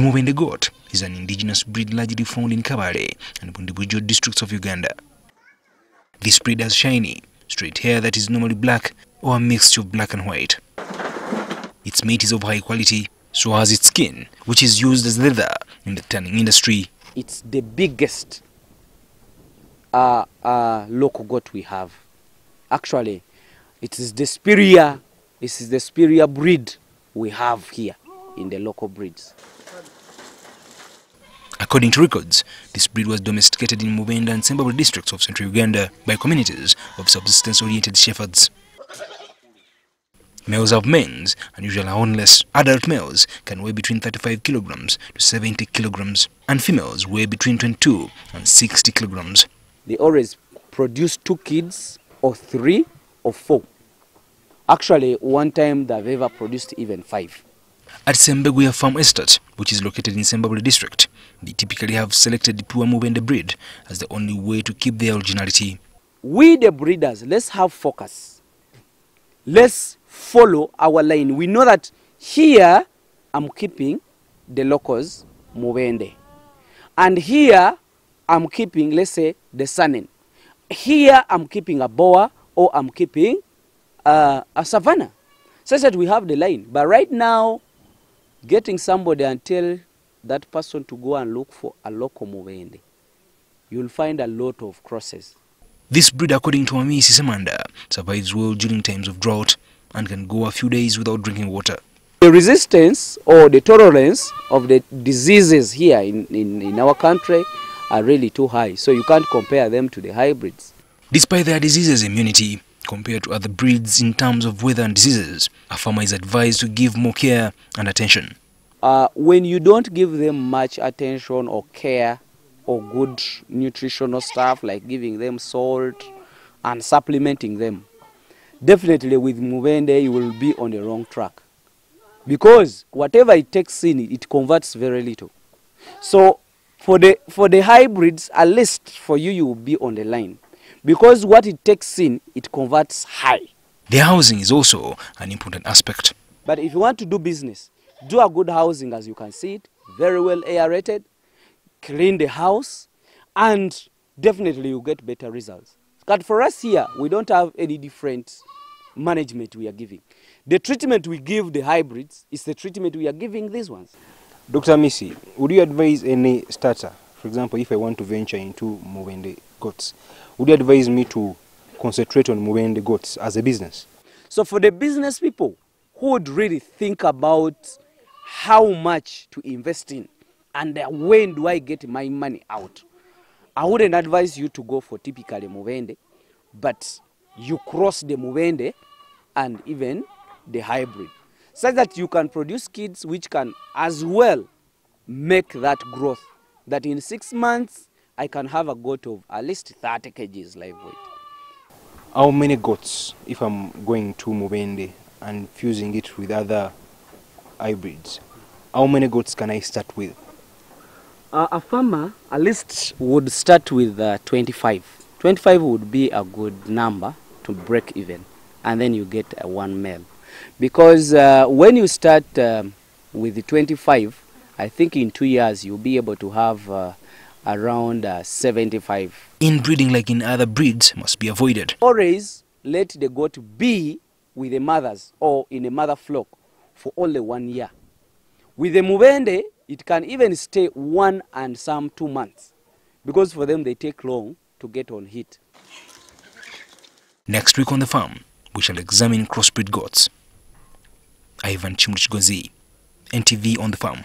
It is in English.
Mubende goat is an indigenous breed largely found in Kabale and Bundibugyo districts of Uganda. This breed has shiny, straight hair that is normally black or a mixture of black and white. Its meat is of high quality, so has its skin, which is used as leather in the tanning industry. It's the biggest uh, uh, local goat we have. Actually, it is the superior, this is the superior breed we have here in the local breeds. According to records, this breed was domesticated in Mubende and Sembabule districts of central Uganda by communities of subsistence-oriented shepherds. Males have manes and usually hornless. Adult males can weigh between 35 kilograms to 70 kilograms, and females weigh between 22 and 60 kilograms. They always produce two kids or three or four. Actually, one time they've ever produced even five. At Sembeguya Farm Estate, which is located in Sembabule district, they typically have selected the pure Mubende breed as the only way to keep their originality. We the breeders, let's have focus. Let's follow our line. We know that here I'm keeping the locals Mubende. And here I'm keeping, let's say, the Saanen. Here I'm keeping a Boer or I'm keeping uh, a Savannah. Such that we have the line. But right now, getting somebody and tell that person to go and look for a local Mubende, you'll find a lot of crosses. This breed, according to Amisi Semanda, survives well during times of drought and can go a few days without drinking water. The resistance or the tolerance of the diseases here in, in, in our country are really too high. So you can't compare them to the hybrids. Despite their diseases immunity compared to other breeds in terms of weather and diseases, a farmer is advised to give more care and attention. Uh, when you don't give them much attention or care or good nutritional stuff like giving them salt and supplementing them, definitely with Mubende you will be on the wrong track. Because whatever it takes in, it converts very little. So for the, for the hybrids, at least for you, you will be on the line. Because what it takes in, it converts high. The housing is also an important aspect. But if you want to do business, do a good housing as you can see it, very well aerated, clean the house, and definitely you get better results. But for us here, we don't have any different management we are giving. The treatment we give the hybrids is the treatment we are giving these ones. Dr. Misi, would you advise any starter, for example, if I want to venture into Mubende goats, would you advise me to concentrate on Mubende goats as a business? So for the business people who would really think about how much to invest in and when do I get my money out, I wouldn't advise you to go for typically Mubende, but you cross the Mubende and even the hybrid, so that you can produce kids which can as well make that growth. That in six months, I can have a goat of at least 30 kgs live weight. How many goats, if I'm going to Mubende and fusing it with other hybrids, how many goats can I start with? Uh, a farmer at least would start with uh, 25. 25 would be a good number to break even, and then you get a one male. Because uh, when you start um, with the 25, I think in two years you'll be able to have uh, around uh, 75. Inbreeding like in other breeds must be avoided. Always let the goat be with the mothers or in a mother flock for only one year. With the Mubende, it can even stay one and some two months because for them they take long to get on heat. Next week on the farm, we shall examine crossbreed goats. Ivan Chimrich Gozi, NTV on the farm.